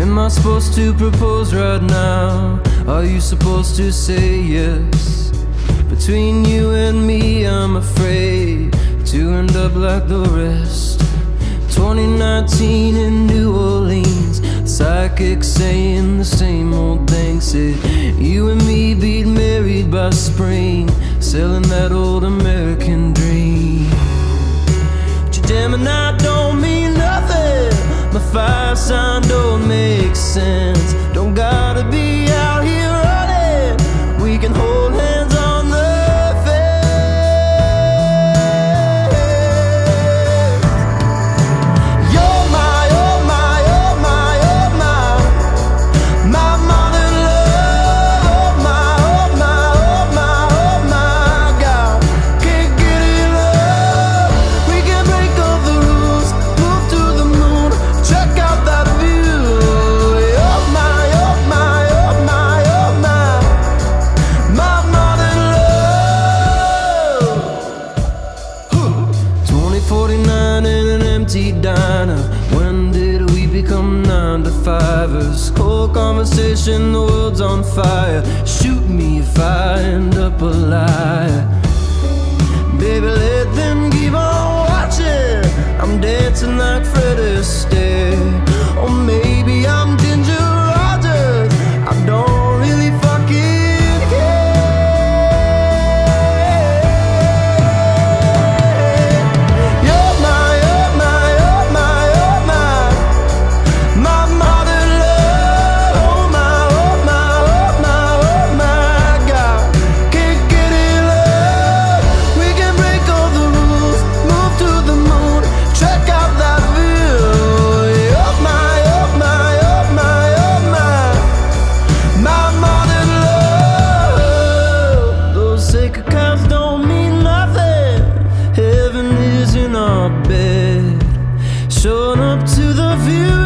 Am I supposed to propose right now? Are you supposed to say yes? Between you and me, I'm afraid to end up like the rest. 2019 in New Orleans, psychics saying the same old thing. Said you and me be married by spring, selling that old American dream. But your gemini don't mean nothing. My fire sign sense. Don't gotta 49 in an empty diner When did we become 9 to 5ers? Whole conversation, the world's on fire Shoot me if I end up alive. up to the view.